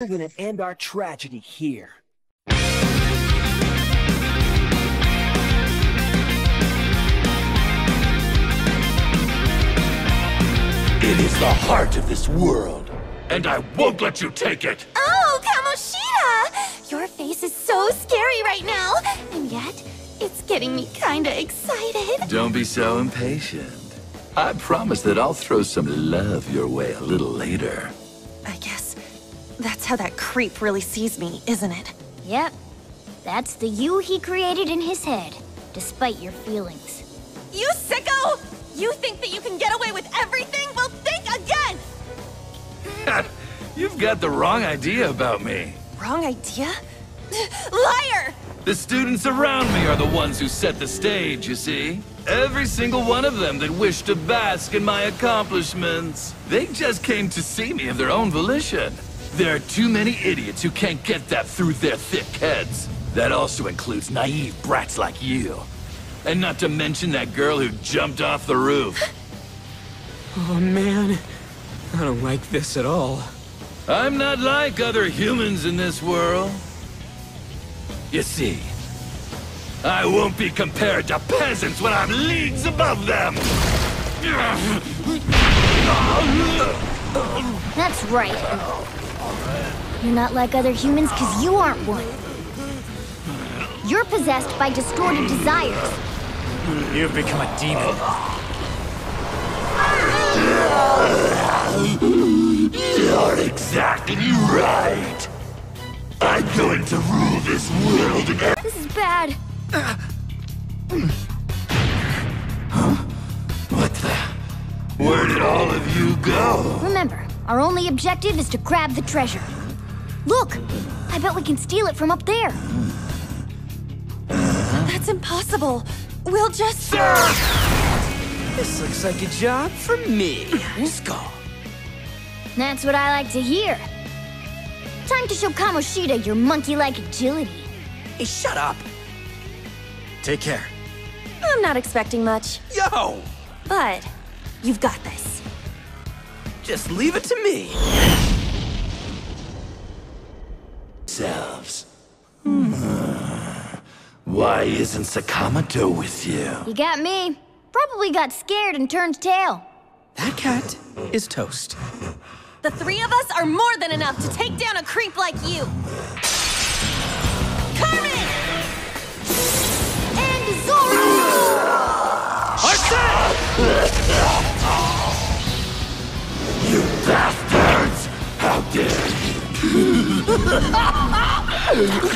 We're gonna end our tragedy here. It is the heart of this world, and I won't let you take it! Oh, Kamoshida! Your face is so scary right now, and yet, it's getting me kinda excited. Don't be so impatient. I promise that I'll throw some love your way a little later. I guess that's how that creep really sees me, isn't it? Yep. That's the you he created in his head, despite your feelings. You sicko! You think that you can get away with everything? Well, think again! You've got the wrong idea about me. Wrong idea? Liar! The students around me are the ones who set the stage, you see? Every single one of them that wished to bask in my accomplishments. They just came to see me of their own volition. There are too many idiots who can't get that through their thick heads. That also includes naive brats like you. And not to mention that girl who jumped off the roof. Oh man, I don't like this at all. I'm not like other humans in this world. You see, I won't be compared to peasants when I'm leagues above them! That's right. You're not like other humans because you aren't one. You're possessed by distorted desires. You've become a demon. You're exactly right! I'm going to rule this world and This is bad. Huh? What the? Where did all of you go? Remember, our only objective is to grab the treasure. Look! I bet we can steal it from up there. That's impossible. We'll just... This looks like a job for me. Let's go. That's what I like to hear. Time to show Kamoshida your monkey-like agility. Hey, shut up. Take care. I'm not expecting much, Yo! but you've got this. Just leave it to me. Selves. Hmm. Why isn't Sakamoto with you? You got me. Probably got scared and turned tail. That cat is toast. The three of us are more than enough to take down a creep like you. Bastards! How dare you!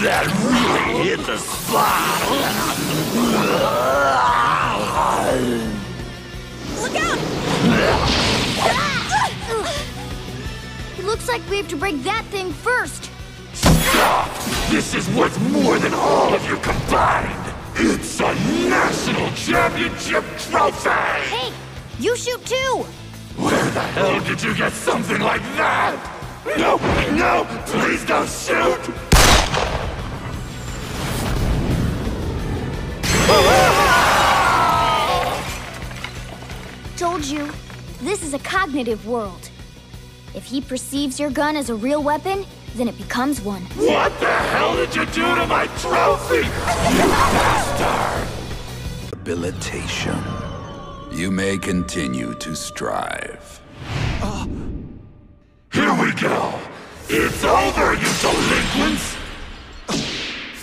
that really hit the spot! Look out! It looks like we have to break that thing first. Stop! This is worth more than all of you combined! It's a national championship trophy! Hey, you shoot too! Where hell did you get something like that? No, no, please don't shoot! Told you, this is a cognitive world. If he perceives your gun as a real weapon, then it becomes one. What the hell did you do to my trophy? You bastard! Habilitation. You may continue to strive. Ah! Here we go! It's over, you delinquents!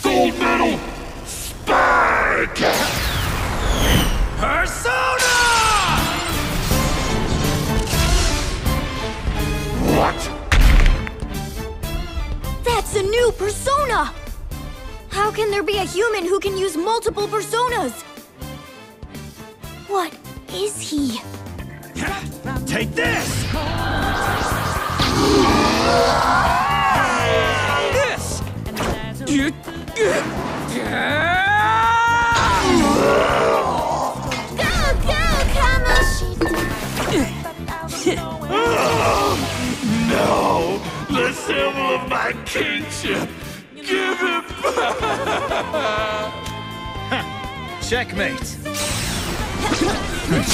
Soul Metal Spike! Persona! What? That's a new persona! How can there be a human who can use multiple personas? What is he? Take this! This! You- Go, go, Kamoshida! No! The symbol of my kingship! Give it back! Checkmate. Diamond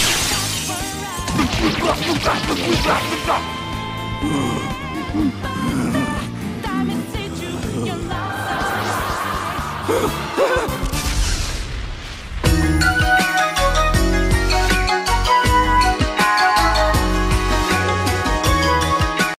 said you, your the a